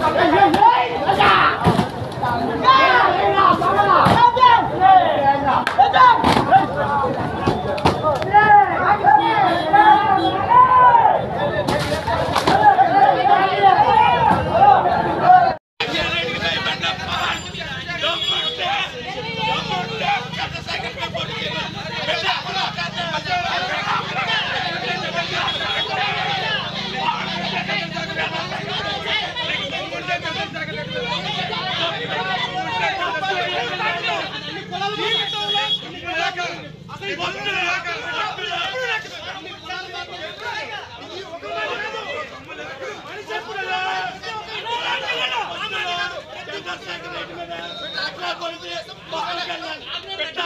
يا పెట్టా